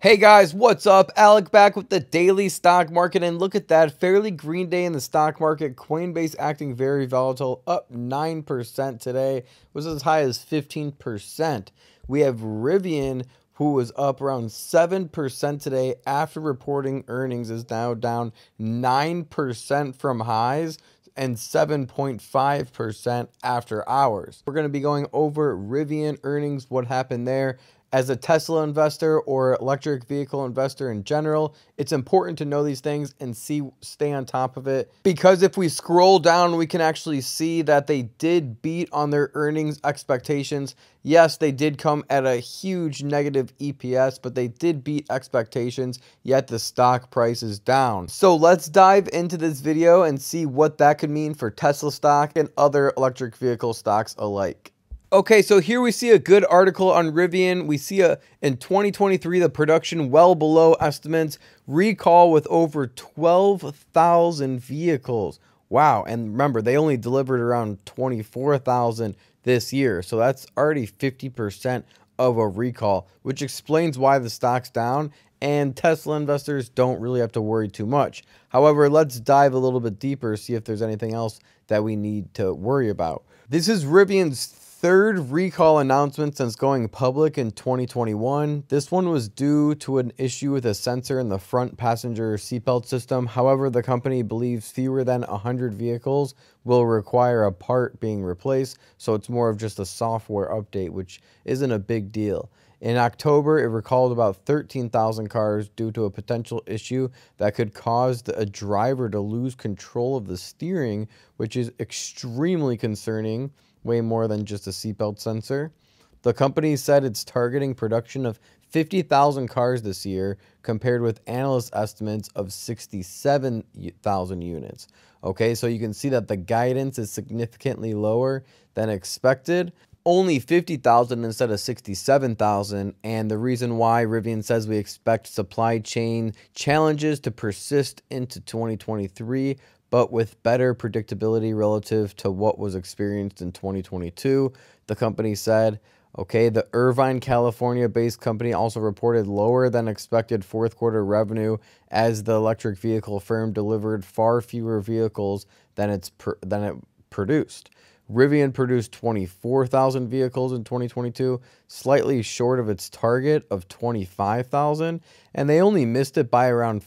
Hey guys, what's up? Alec back with the daily stock market and look at that fairly green day in the stock market. Coinbase acting very volatile, up 9% today, was as high as 15%. We have Rivian who was up around 7% today after reporting earnings is now down 9% from highs and 7.5% after hours. We're going to be going over Rivian earnings, what happened there, as a Tesla investor or electric vehicle investor in general, it's important to know these things and see stay on top of it because if we scroll down, we can actually see that they did beat on their earnings expectations. Yes, they did come at a huge negative EPS, but they did beat expectations, yet the stock price is down. So let's dive into this video and see what that could mean for Tesla stock and other electric vehicle stocks alike. Okay, so here we see a good article on Rivian. We see a in 2023 the production well below estimates, recall with over 12,000 vehicles. Wow, and remember they only delivered around 24,000 this year. So that's already 50% of a recall, which explains why the stock's down and Tesla investors don't really have to worry too much. However, let's dive a little bit deeper, see if there's anything else that we need to worry about. This is Rivian's third recall announcement since going public in 2021. This one was due to an issue with a sensor in the front passenger seatbelt system. However, the company believes fewer than 100 vehicles will require a part being replaced, so it's more of just a software update, which isn't a big deal. In October, it recalled about 13,000 cars due to a potential issue that could cause a driver to lose control of the steering, which is extremely concerning way more than just a seatbelt sensor. The company said it's targeting production of 50,000 cars this year, compared with analyst estimates of 67,000 units. Okay, so you can see that the guidance is significantly lower than expected. Only 50,000 instead of 67,000. And the reason why Rivian says we expect supply chain challenges to persist into 2023 but with better predictability relative to what was experienced in 2022. The company said, okay, the Irvine, California based company also reported lower than expected fourth quarter revenue as the electric vehicle firm delivered far fewer vehicles than, it's than it produced. Rivian produced 24,000 vehicles in 2022, slightly short of its target of 25,000, and they only missed it by around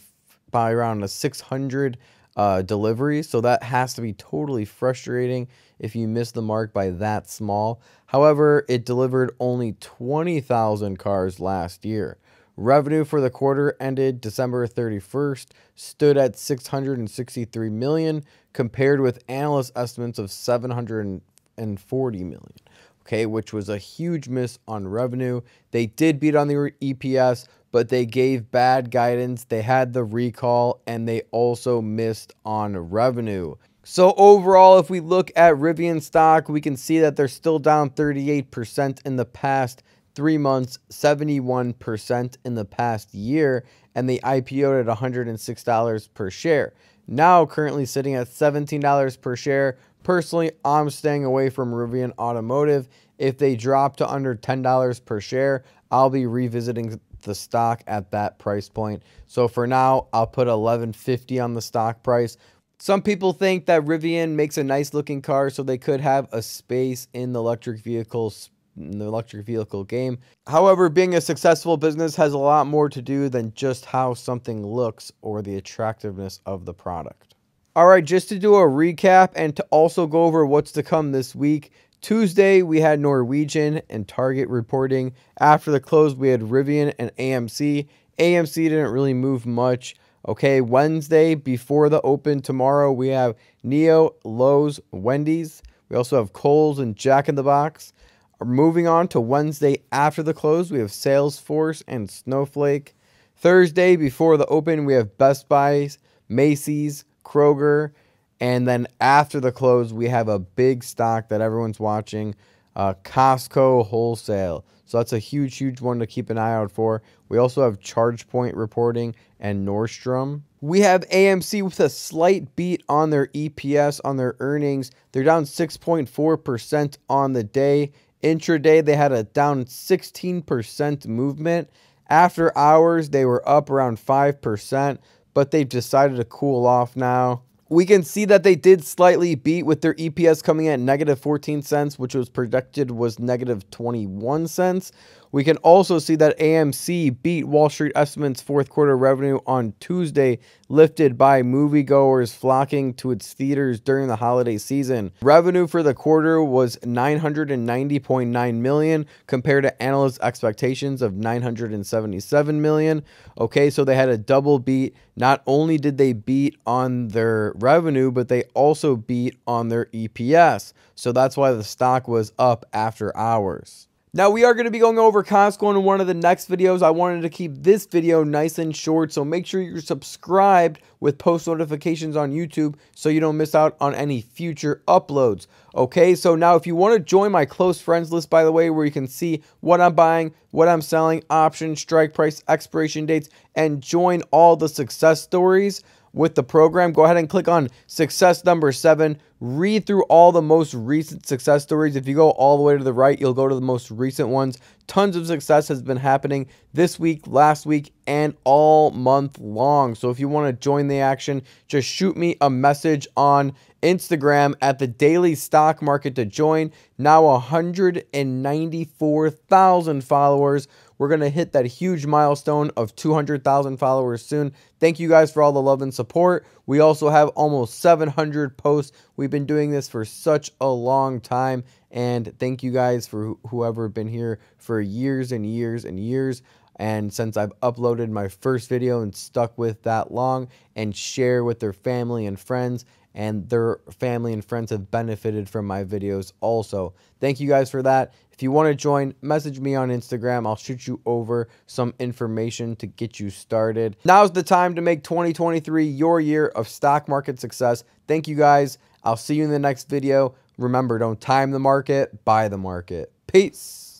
by around a 600 uh, delivery. So that has to be totally frustrating if you miss the mark by that small. However, it delivered only 20,000 cars last year. Revenue for the quarter ended December 31st stood at 663 million compared with analyst estimates of 740 million. Okay, which was a huge miss on revenue. They did beat on the EPS, but they gave bad guidance. They had the recall and they also missed on revenue. So overall, if we look at Rivian stock, we can see that they're still down 38% in the past three months, 71% in the past year, and they IPO'd at $106 per share. Now currently sitting at $17 per share. Personally, I'm staying away from Rivian Automotive. If they drop to under $10 per share, I'll be revisiting the stock at that price point. So for now, I'll put 1150 on the stock price. Some people think that Rivian makes a nice looking car, so they could have a space in the electric vehicles in the electric vehicle game. However, being a successful business has a lot more to do than just how something looks or the attractiveness of the product. All right, just to do a recap and to also go over what's to come this week. Tuesday, we had Norwegian and Target reporting. After the close, we had Rivian and AMC. AMC didn't really move much. Okay, Wednesday before the open tomorrow, we have NIO, Lowe's, Wendy's. We also have Kohl's and Jack in the Box. Moving on to Wednesday after the close, we have Salesforce and Snowflake. Thursday before the open, we have Best Buys, Macy's, Kroger, and then after the close, we have a big stock that everyone's watching uh, Costco Wholesale. So that's a huge, huge one to keep an eye out for. We also have ChargePoint reporting and Nordstrom. We have AMC with a slight beat on their EPS, on their earnings. They're down 6.4% on the day. Intraday, they had a down 16% movement After hours, they were up around 5%, but they've decided to cool off now. We can see that they did slightly beat with their EPS coming in at negative 14 cents, which was projected was negative 21 cents. We can also see that AMC beat Wall Street estimates fourth quarter revenue on Tuesday, lifted by moviegoers flocking to its theaters during the holiday season. Revenue for the quarter was 990.9 million compared to analyst expectations of 977 million. Okay, so they had a double beat. Not only did they beat on their revenue, but they also beat on their EPS. So that's why the stock was up after hours. Now we are going to be going over Costco in one of the next videos. I wanted to keep this video nice and short, so make sure you're subscribed with post notifications on YouTube so you don't miss out on any future uploads. Okay, so now if you want to join my close friends list, by the way, where you can see what I'm buying, what I'm selling, options, strike price, expiration dates, and join all the success stories, with the program, go ahead and click on success number seven. Read through all the most recent success stories. If you go all the way to the right, you'll go to the most recent ones. Tons of success has been happening this week, last week, and all month long. So if you want to join the action, just shoot me a message on Instagram at the Daily Stock Market to join. Now 194,000 followers. We're going to hit that huge milestone of 200,000 followers soon. Thank you guys for all the love and support. We also have almost 700 posts. We've been doing this for such a long time. And thank you guys for whoever been here for years and years and years. And since I've uploaded my first video and stuck with that long and share with their family and friends and their family and friends have benefited from my videos also. Thank you guys for that. If you want to join, message me on Instagram. I'll shoot you over some information to get you started. Now's the time to make 2023 your year of stock market success. Thank you guys. I'll see you in the next video. Remember, don't time the market, buy the market. Peace.